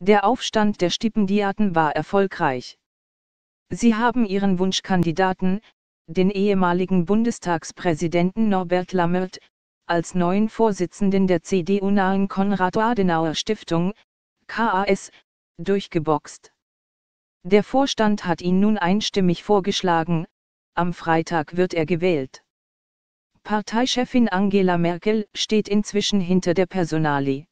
Der Aufstand der Stipendiaten war erfolgreich. Sie haben ihren Wunschkandidaten, den ehemaligen Bundestagspräsidenten Norbert Lammert, als neuen Vorsitzenden der CDU-nahen Konrad-Adenauer-Stiftung, KAS, durchgeboxt. Der Vorstand hat ihn nun einstimmig vorgeschlagen, am Freitag wird er gewählt. Parteichefin Angela Merkel steht inzwischen hinter der Personalie.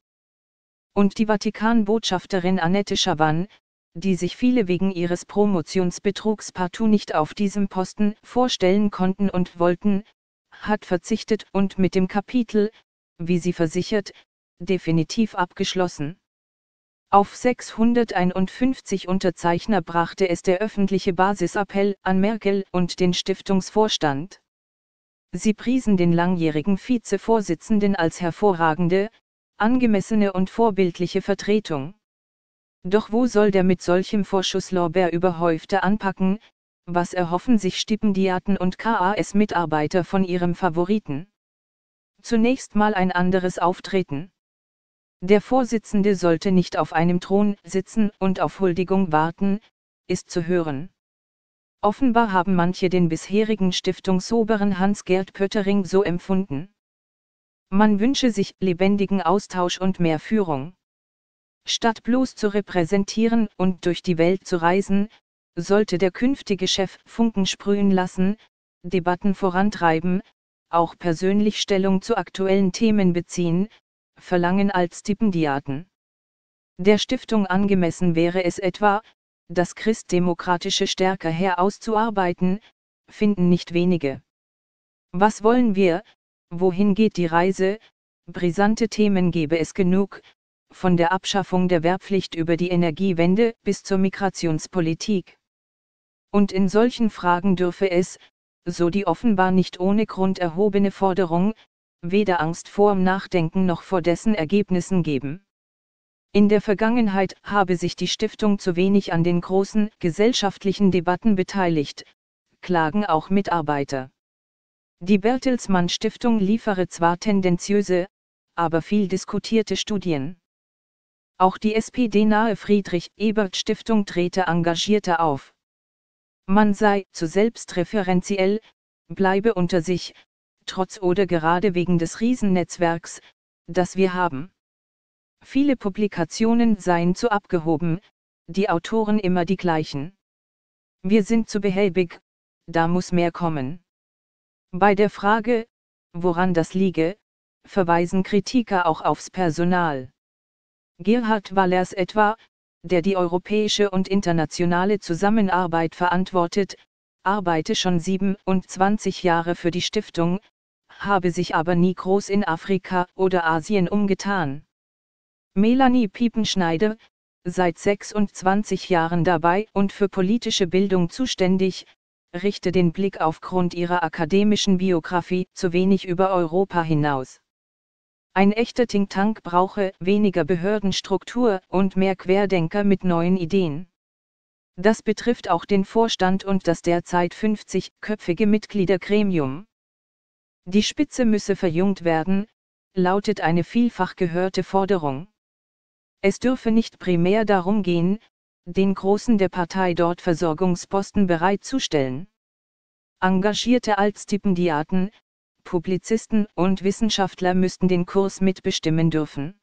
Und die Vatikan-Botschafterin Annette Schavan, die sich viele wegen ihres Promotionsbetrugs partout nicht auf diesem Posten vorstellen konnten und wollten, hat verzichtet und mit dem Kapitel, wie sie versichert, definitiv abgeschlossen. Auf 651 Unterzeichner brachte es der öffentliche Basisappell an Merkel und den Stiftungsvorstand. Sie priesen den langjährigen Vizevorsitzenden als hervorragende, angemessene und vorbildliche Vertretung. Doch wo soll der mit solchem Vorschusslorbeer überhäufte anpacken, was erhoffen sich Stipendiaten und KAS-Mitarbeiter von ihrem Favoriten? Zunächst mal ein anderes Auftreten. Der Vorsitzende sollte nicht auf einem Thron sitzen und auf Huldigung warten, ist zu hören. Offenbar haben manche den bisherigen Stiftungsoberen Hans-Gerd Pöttering so empfunden. Man wünsche sich lebendigen Austausch und mehr Führung. Statt bloß zu repräsentieren und durch die Welt zu reisen, sollte der künftige Chef Funken sprühen lassen, Debatten vorantreiben, auch persönlich Stellung zu aktuellen Themen beziehen, verlangen als Stipendiaten. Der Stiftung angemessen wäre es etwa, das Christdemokratische stärker herauszuarbeiten, finden nicht wenige. Was wollen wir, wohin geht die Reise, brisante Themen gäbe es genug, von der Abschaffung der Wehrpflicht über die Energiewende bis zur Migrationspolitik. Und in solchen Fragen dürfe es, so die offenbar nicht ohne Grund erhobene Forderung, weder Angst vorm Nachdenken noch vor dessen Ergebnissen geben. In der Vergangenheit habe sich die Stiftung zu wenig an den großen gesellschaftlichen Debatten beteiligt, klagen auch Mitarbeiter. Die Bertelsmann Stiftung liefere zwar tendenziöse, aber viel diskutierte Studien. Auch die SPD-nahe Friedrich-Ebert-Stiftung trete engagierter auf. Man sei zu selbstreferenziell, bleibe unter sich, trotz oder gerade wegen des Riesennetzwerks, das wir haben. Viele Publikationen seien zu abgehoben, die Autoren immer die gleichen. Wir sind zu behäbig, da muss mehr kommen. Bei der Frage, woran das liege, verweisen Kritiker auch aufs Personal. Gerhard Wallers etwa, der die europäische und internationale Zusammenarbeit verantwortet, arbeite schon 27 Jahre für die Stiftung, habe sich aber nie groß in Afrika oder Asien umgetan. Melanie Piepenschneider, seit 26 Jahren dabei und für politische Bildung zuständig, richte den Blick aufgrund ihrer akademischen Biografie zu wenig über Europa hinaus. Ein echter Think Tank brauche weniger Behördenstruktur und mehr Querdenker mit neuen Ideen. Das betrifft auch den Vorstand und das derzeit 50-köpfige Mitgliedergremium. Die Spitze müsse verjüngt werden, lautet eine vielfach gehörte Forderung. Es dürfe nicht primär darum gehen, den Großen der Partei dort Versorgungsposten bereitzustellen. Engagierte Altstipendiaten, Publizisten und Wissenschaftler müssten den Kurs mitbestimmen dürfen.